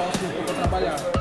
próximo que eu vou trabalhar.